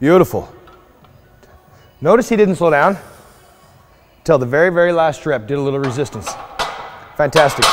Beautiful. Notice he didn't slow down until the very, very last rep, did a little resistance. Fantastic.